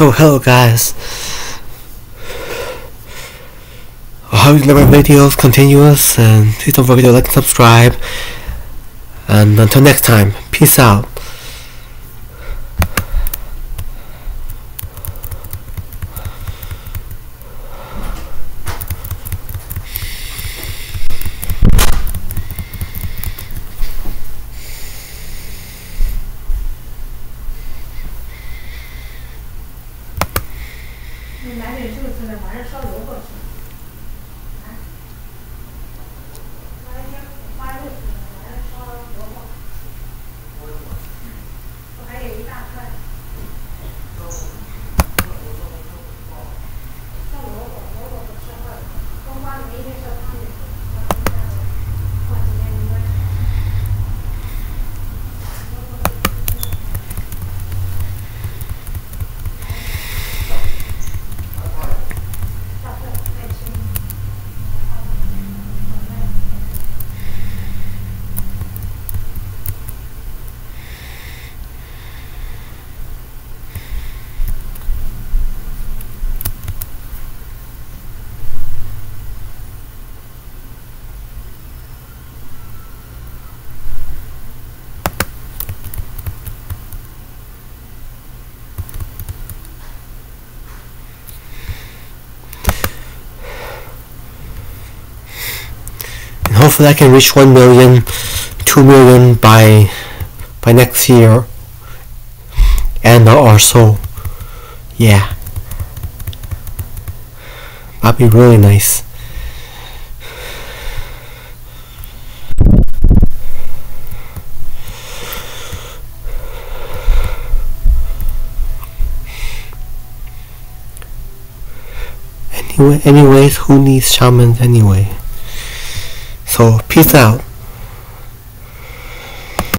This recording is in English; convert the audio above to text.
So hello guys. I hope you like my videos continuous and please don't forget to like and subscribe. And until next time, peace out. 你买点肉吃呢晚上烧萝卜吃 hopefully I can reach 1 million, 2 million by by next year. And uh, or so. Yeah. That'd be really nice. Anyway, anyways, who needs shamans anyway? So, peace out.